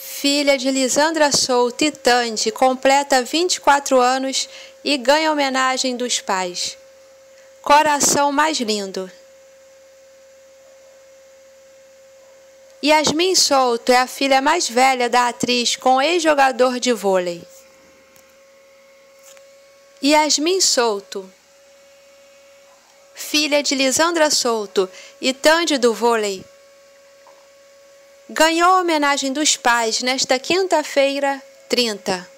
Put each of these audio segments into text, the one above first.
filha de Lisandra Souto e Tande, completa 24 anos e ganha homenagem dos pais. Coração mais lindo. Yasmin Souto é a filha mais velha da atriz com ex-jogador de vôlei. Yasmin Souto, filha de Lisandra Souto e Tande do vôlei, ganhou a homenagem dos pais nesta quinta-feira, 30.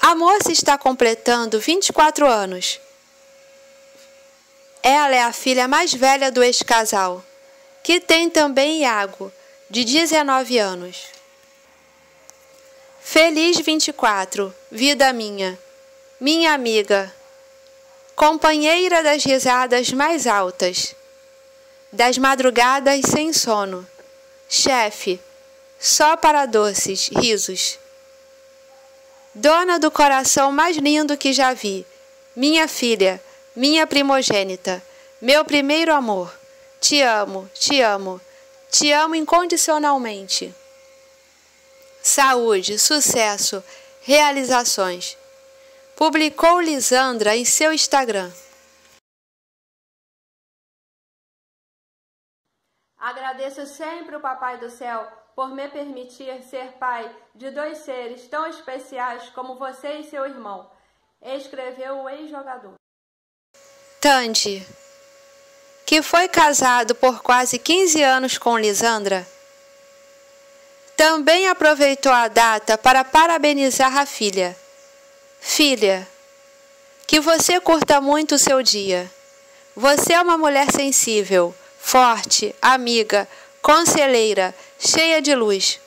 A moça está completando 24 anos. Ela é a filha mais velha do ex-casal que tem também Iago, de 19 anos. Feliz 24, vida minha, minha amiga, companheira das risadas mais altas, das madrugadas sem sono, chefe, só para doces risos. Dona do coração mais lindo que já vi, minha filha, minha primogênita, meu primeiro amor te amo, te amo, te amo incondicionalmente. Saúde, sucesso, realizações. Publicou Lisandra em seu Instagram. Agradeço sempre o Papai do Céu por me permitir ser pai de dois seres tão especiais como você e seu irmão, escreveu o ex-jogador. Tandy que foi casado por quase 15 anos com Lisandra, também aproveitou a data para parabenizar a filha. Filha, que você curta muito o seu dia. Você é uma mulher sensível, forte, amiga, conselheira, cheia de luz.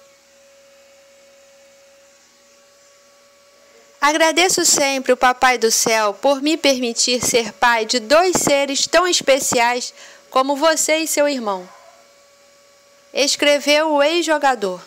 Agradeço sempre o Papai do Céu por me permitir ser pai de dois seres tão especiais como você e seu irmão. Escreveu o ex-jogador.